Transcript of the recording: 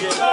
Yeah.